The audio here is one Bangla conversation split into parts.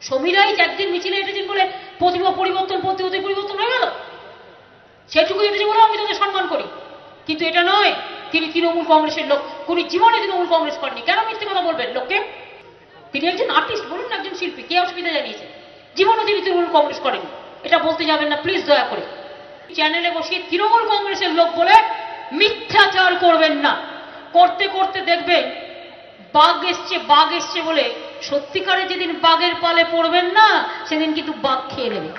সমীরাই একদিন মিছিলে হেঁটেছেন বলে প্রতিভা পরিবর্তন হতে পরিবর্তন হয়ে গেল? সেটুকু হেঁটেছে বলেও আমি তাদের সম্মান করি। কিন্তু এটা নয়, তিনি তৃণমূল কংগ্রেসের লোক। উনি জীবনে তৃণমূল কংগ্রেস করেনি কেন মিথ্যে কথা বলবেন লোককে? তিনি একজন আর্টিস্ট বলুন না, একজন শিল্পী। কে অসুবিধা জানিয়েছে? জীবনে তিনি তৃণমূল কংগ্রেস করেন এটা বলতে যাবেন না প্লিজ দয়া করে। চ্যানেলে বসিয়ে তৃণমূল কংগ্রেসের লোক বলে মিথ্যাচার করবেন না। করতে করতে দেখবেন বাঘ এসছে বাঘ এসছে বলে সত্যিকারে যেদিন বাঘের পালে পড়বেন না, সেদিন কিন্তু বাঘ খেয়ে নেবে।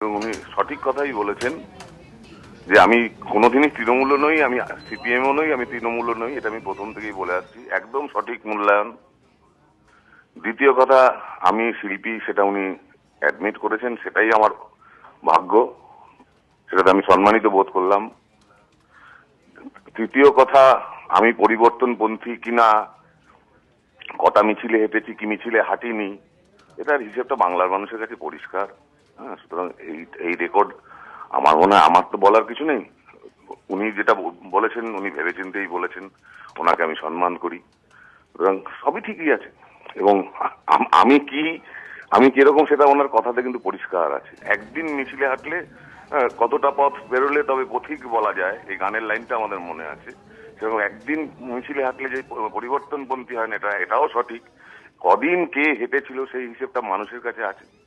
এবং উনি সঠিক কথাই বলেছেন যে আমি কোনোদিনই তৃণমূলও নই, আমি সিপিএমও নই, আমি তৃণমূলও নই, এটা আমি প্রথম থেকেই বলে আসছি। একদম সঠিক মূল্যায়ন। দ্বিতীয় কথা, আমি শিল্পী, সেটা উনি অ্যাডমিট করেছেন, সেটাই আমার ভাগ্য। সেটাতে আমি সম্মানিত বোধ করলাম। তৃতীয় কথা, আমি পরিবর্তনপন্থী কিনা কটা মিছিলে হেঁটেছি, কি মিছিলে হাঁটিনি, এটার হিসেবটা বাংলার মানুষের কাছে পরিষ্কার। হ্যাঁ সুতরাং এই এই রেকর্ড আমার মনে হয়, আমার তো বলার কিছু নেই। উনি যেটা বলেছেন, উনি ভেবেচিন্তেই বলেছেন, ওনাকে আমি সম্মান করি। সুতরাং সবই ঠিকই আছে। এবং আমি কি, আমি কীরকম সেটা ওনার কথাতে কিন্তু পরিষ্কার আছে। একদিন মিছিলে হাঁটলে কতটা পথ বেরোলে তবে পথিক বলা যায়। এই গানের লাইনটা আমাদের মনে আছে। সেরকম একদিন মিছিলে হাঁটলে যে পরিবর্তনপন্থী হয় না, এটা, এটাও সঠিক। কদিন কে হেঁটেছিল সেই হিসেবটা মানুষের কাছে আছে।